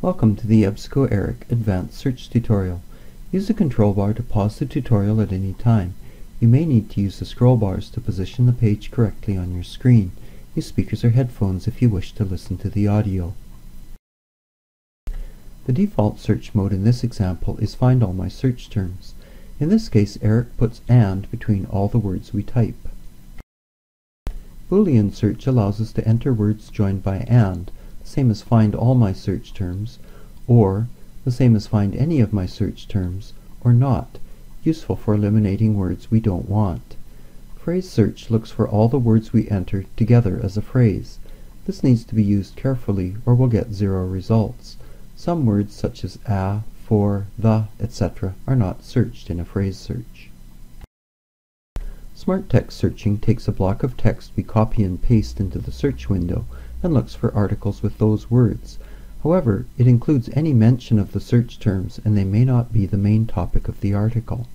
Welcome to the EBSCO ERIC Advanced Search tutorial. Use the control bar to pause the tutorial at any time. You may need to use the scroll bars to position the page correctly on your screen. Use speakers or headphones if you wish to listen to the audio. The default search mode in this example is Find All My Search Terms. In this case, ERIC puts AND between all the words we type. Boolean search allows us to enter words joined by AND, same as find all my search terms, or the same as find any of my search terms, or not, useful for eliminating words we don't want. Phrase search looks for all the words we enter together as a phrase. This needs to be used carefully or we'll get zero results. Some words such as a, for, the, etc. are not searched in a phrase search. Smart text searching takes a block of text we copy and paste into the search window and looks for articles with those words. However, it includes any mention of the search terms and they may not be the main topic of the article.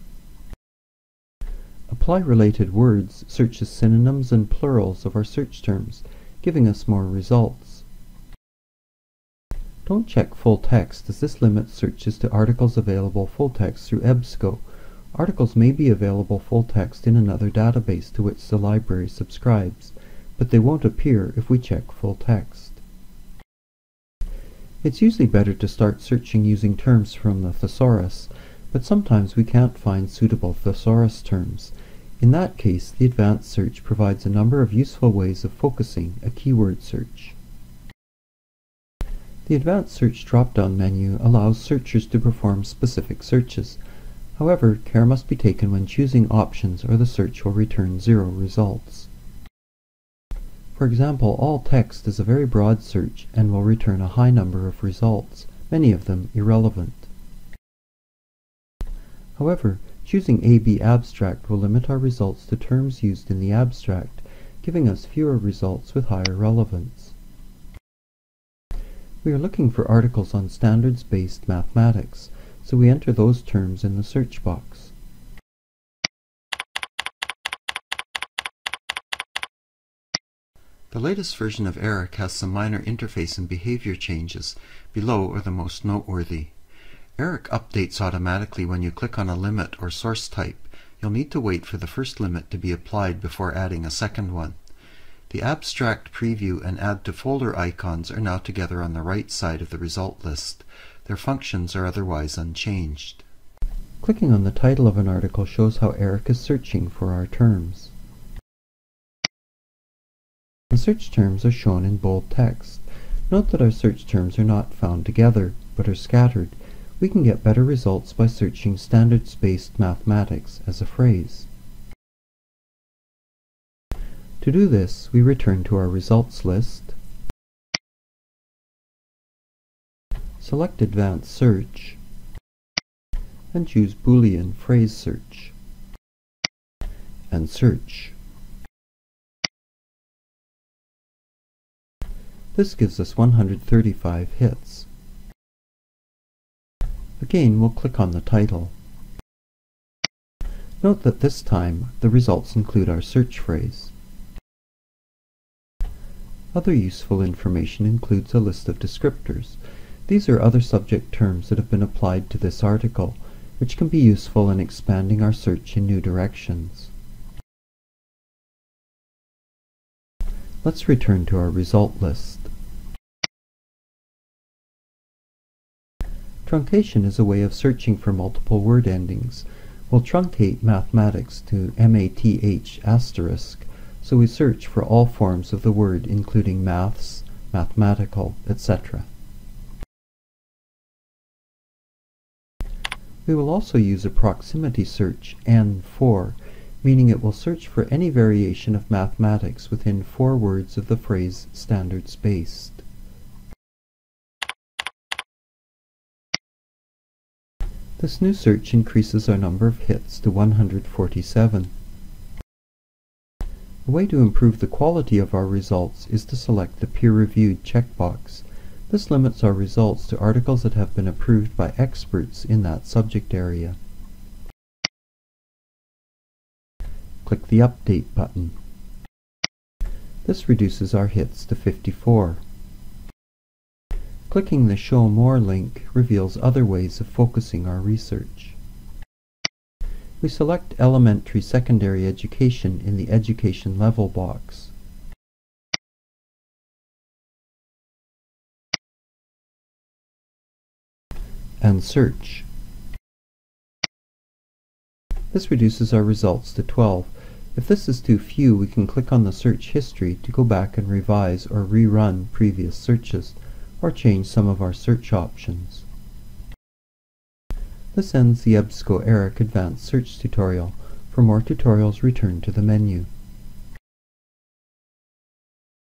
Apply related words searches synonyms and plurals of our search terms, giving us more results. Don't check full text as this limits searches to articles available full text through EBSCO. Articles may be available full text in another database to which the library subscribes but they won't appear if we check full text. It's usually better to start searching using terms from the thesaurus, but sometimes we can't find suitable thesaurus terms. In that case, the advanced search provides a number of useful ways of focusing a keyword search. The advanced search drop-down menu allows searchers to perform specific searches. However, care must be taken when choosing options or the search will return zero results. For example, all text is a very broad search and will return a high number of results, many of them irrelevant. However, choosing AB abstract will limit our results to terms used in the abstract, giving us fewer results with higher relevance. We are looking for articles on standards-based mathematics, so we enter those terms in the search box. The latest version of ERIC has some minor interface and behavior changes. Below are the most noteworthy. ERIC updates automatically when you click on a limit or source type. You'll need to wait for the first limit to be applied before adding a second one. The abstract preview and add to folder icons are now together on the right side of the result list. Their functions are otherwise unchanged. Clicking on the title of an article shows how ERIC is searching for our terms. The search terms are shown in bold text. Note that our search terms are not found together, but are scattered. We can get better results by searching standards-based mathematics as a phrase. To do this, we return to our results list, select Advanced Search, and choose Boolean Phrase Search, and search. This gives us 135 hits. Again, we'll click on the title. Note that this time, the results include our search phrase. Other useful information includes a list of descriptors. These are other subject terms that have been applied to this article, which can be useful in expanding our search in new directions. Let's return to our result list. Truncation is a way of searching for multiple word endings. We'll truncate mathematics to math asterisk, so we search for all forms of the word including maths, mathematical, etc. We will also use a proximity search N4 meaning it will search for any variation of mathematics within four words of the phrase standards-based. This new search increases our number of hits to 147. A way to improve the quality of our results is to select the peer-reviewed checkbox. This limits our results to articles that have been approved by experts in that subject area. click the Update button. This reduces our hits to 54. Clicking the Show More link reveals other ways of focusing our research. We select Elementary Secondary Education in the Education Level box. and search. This reduces our results to 12. If this is too few, we can click on the search history to go back and revise or rerun previous searches, or change some of our search options. This ends the EBSCO ERIC Advanced Search tutorial. For more tutorials, return to the menu.